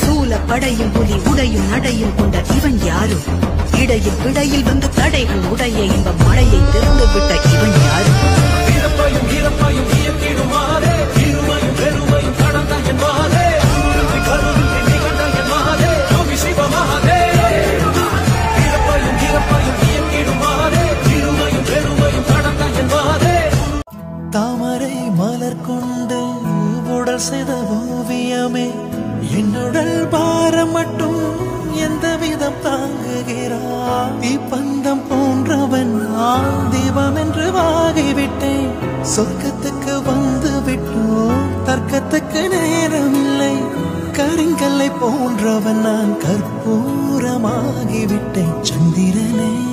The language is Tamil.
படையும் புலி உடையும் நடையும் கொண்ட இவன் யாரு? இடையில் விடையில் வந்து தடைகள் உடைய இன்ப மழையை திறந்து விட்ட இவன் யாரு? இறப்பையும் இறப்பையும் இயக்கிடுமாறே இருமையும் பெருமையும் கடந்த என் மாதே. குருவி கருவி நிகழ்ந்த என் மாதே. யோகி சிவ மகாதே இறப்பையும் இறப்பையும் இயக்கிடுமாறே இருமையும் பெருமையும் கடந்த என் மாதே. தாமரை மலர் கொண்டு உடல் செய்த ஓவியமே என்னுடல் பாரம் மட்டும் எந்த விதம் தாங்குகிறார் தீப்பந்தம் போன்றவன் நான் தீபம் என்று வாகிவிட்டேன். சொர்க்கத்துக்கு வந்து விட்டோம். தர்க்கத்துக்கு நேரமில்லை. கருங்கல்லை போன்றவன் நான் கற்பூரமாகிவிட்டேன். சந்திரனே.